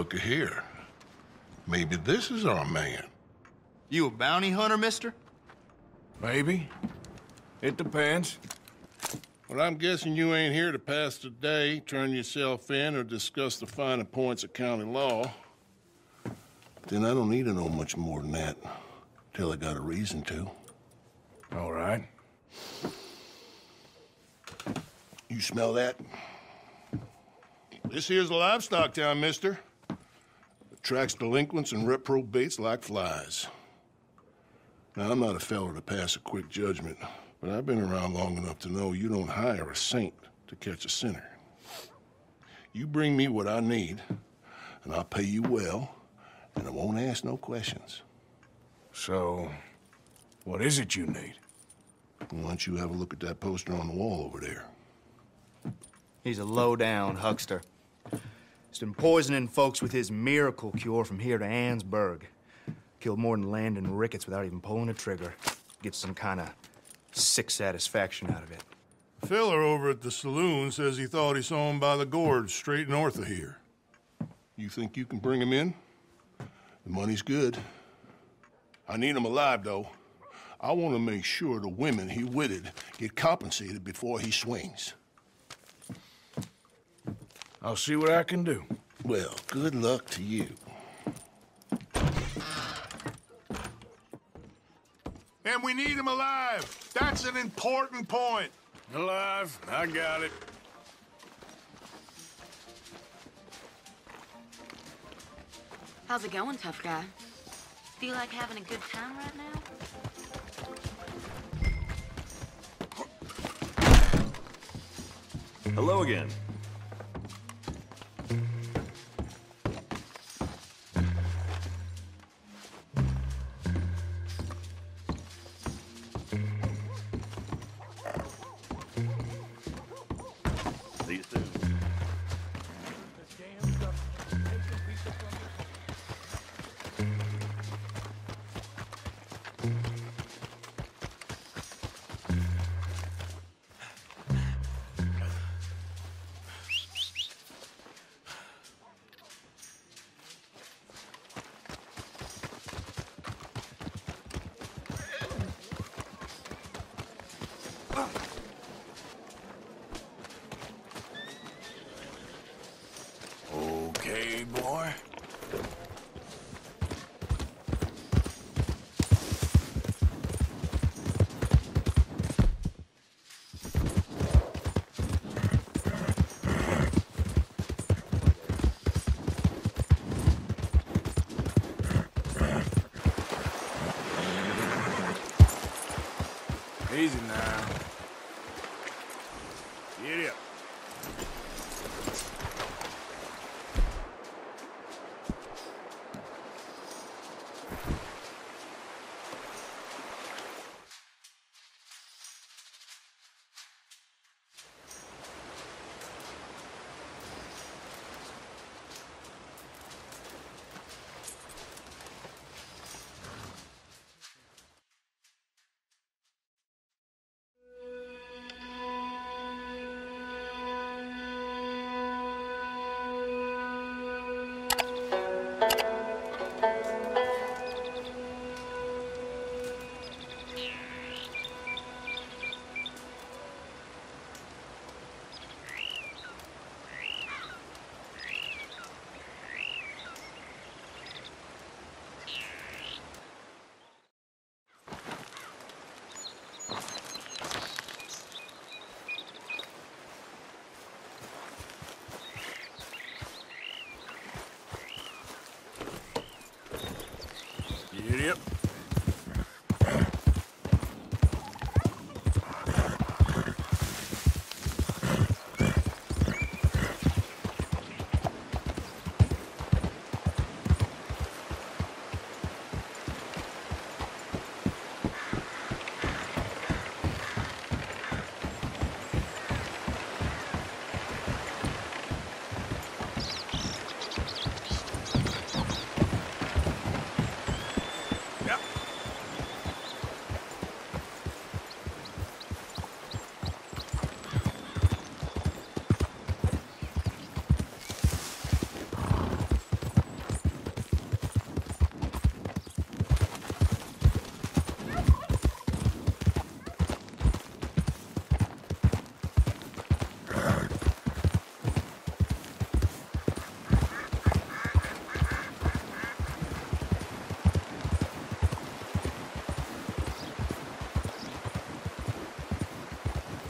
Well, looky here. Maybe this is our man. You a bounty hunter, mister? Maybe. It depends. Well, I'm guessing you ain't here to pass the day, turn yourself in, or discuss the finer points of county law. Then I don't need to know much more than that, till I got a reason to. All right. You smell that? This here's a livestock town, mister. Attracts delinquents and reprobates like flies. Now, I'm not a feller to pass a quick judgment, but I've been around long enough to know you don't hire a saint to catch a sinner. You bring me what I need, and I'll pay you well, and I won't ask no questions. So, what is it you need? Why don't you have a look at that poster on the wall over there? He's a low-down huckster. He's been poisoning folks with his miracle cure from here to Annesburg. Killed more than Landon Ricketts without even pulling a trigger. Gets some kind of sick satisfaction out of it. Filler over at the saloon says he thought he saw him by the gorge straight north of here. You think you can bring him in? The money's good. I need him alive, though. I want to make sure the women he witted get compensated before he swings. I'll see what I can do. Well, good luck to you. And we need him alive. That's an important point. Alive, I got it. How's it going, tough guy? Feel like having a good time right now? Hello again. idiot.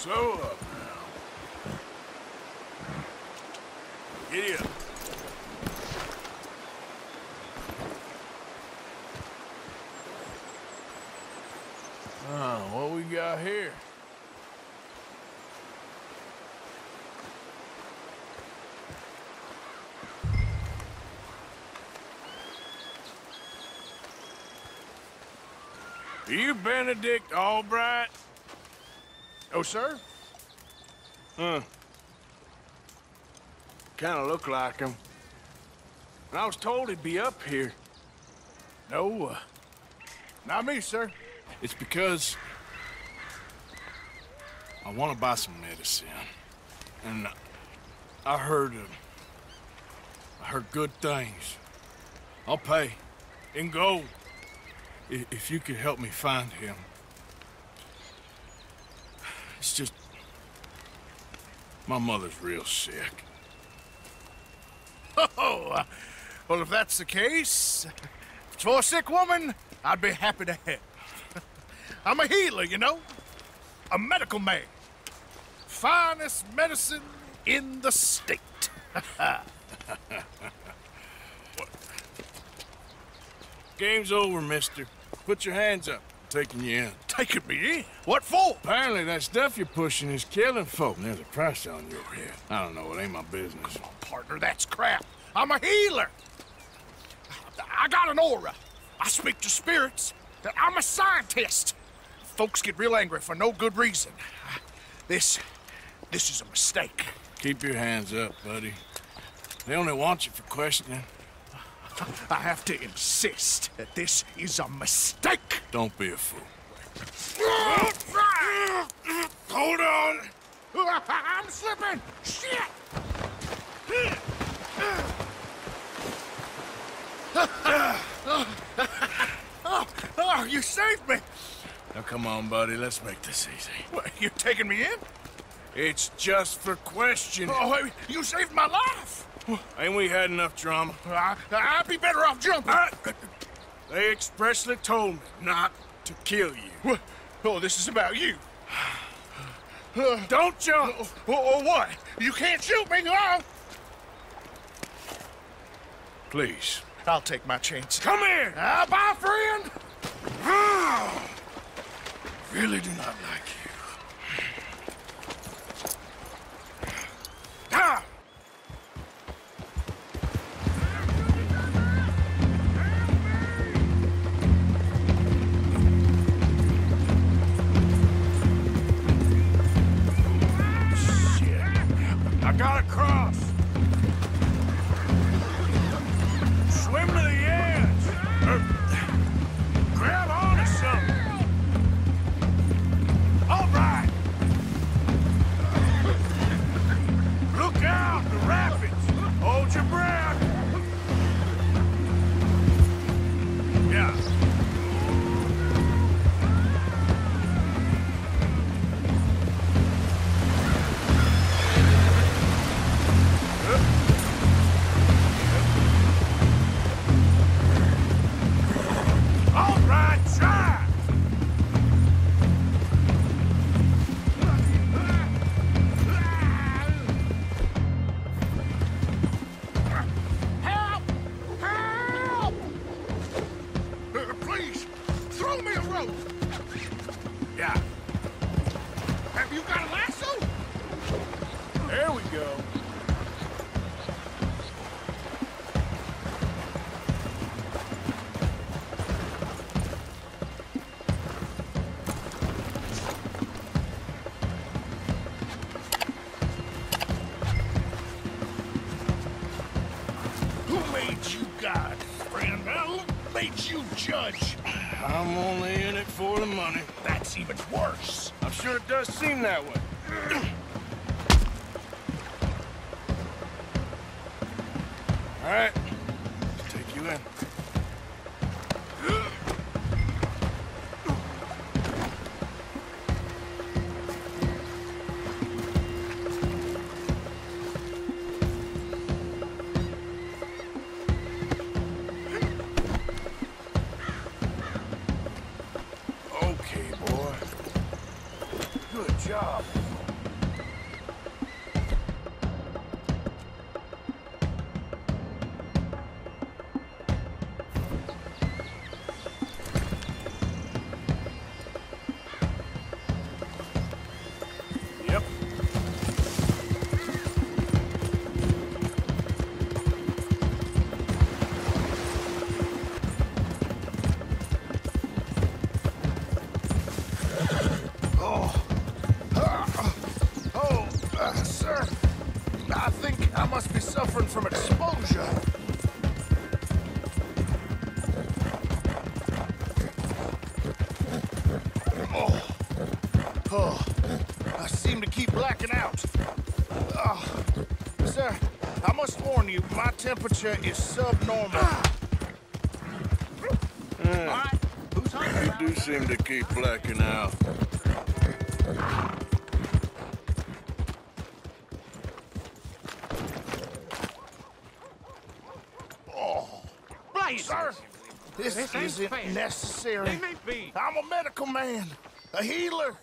So up now. Giddy up. Ah, what we got here? Are you Benedict Allbright? Oh, sir? Huh. Kinda look like him. And I was told he'd be up here. No, uh, not me, sir. It's because I want to buy some medicine, and I heard uh, I heard good things. I'll pay in gold if you could help me find him. It's just my mother's real sick. Oh, uh, well, if that's the case, for a sick woman, I'd be happy to help. I'm a healer, you know? A medical man. Finest medicine in the state. Game's over, mister. Put your hands up. Taking you in. Taking me in? What for? Apparently that stuff you're pushing is killing folk. And there's a price on your head. I don't know, it ain't my business. Partner, that's crap. I'm a healer. I got an aura. I speak to spirits. I'm a scientist. Folks get real angry for no good reason. This, this is a mistake. Keep your hands up, buddy. They only want you for questioning. I have to insist that this is a mistake. Don't be a fool. Hold on. I'm slipping. Shit. Oh, oh, you saved me. Now come on, buddy, let's make this easy. What, you're taking me in? It's just for questioning. Oh, wait, you saved my life. Ain't we had enough drama? I, I'd be better off jumping. Uh, They expressly told me not to kill you. What? Oh, this is about you. Don't jump! Or, oh, what? You can't shoot me, no? Please. I'll take my chance. Come here! Ah, bye, friend. Really do not like you. Gotta cross. Made you God, friend? Made you judge? I'm only in it for the money. That's even worse. I'm sure it does seem that way. All right, seem to keep blacking out. Oh. Sir, I must warn you, my temperature is subnormal. All right, who's hungry? You do seem to keep blacking out. Oh, Blaze, sir, this, This isn't fair. necessary. It may be. I'm a medical man, a healer.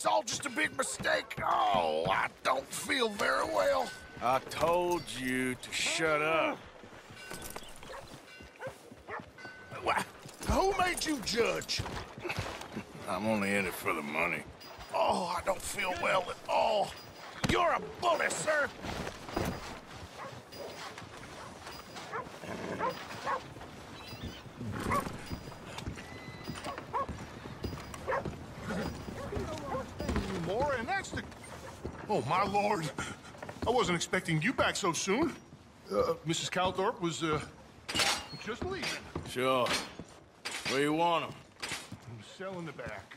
It's all just a big mistake. Oh, I don't feel very well. I told you to shut up. Who made you judge? I'm only in it for the money. Oh, I don't feel well at all. You're a bully, sir. More, and that's the... Oh, my lord. I wasn't expecting you back so soon. Uh, Mrs. Calthorpe was, uh, just leaving. Sure. Where you want him? Cell in the back.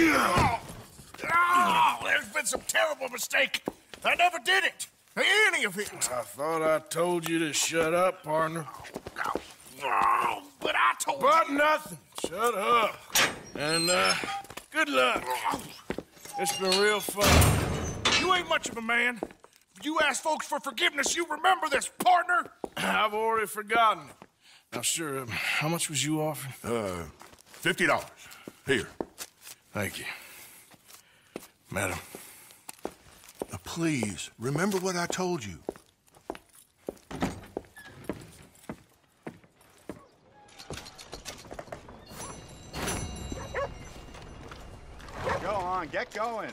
Oh, oh, there's been some terrible mistake. I never did it. Any of it. I thought I told you to shut up, partner. Oh, but I told But you. nothing. Shut up. And, uh, good luck. It's been real fun. You ain't much of a man. You ask folks for forgiveness, you remember this, partner? I've already forgotten it. Now, sure, um, how much was you offering? Uh, fifty dollars. Here. Thank you. Madam, Now, please, remember what I told you. Go on, get going.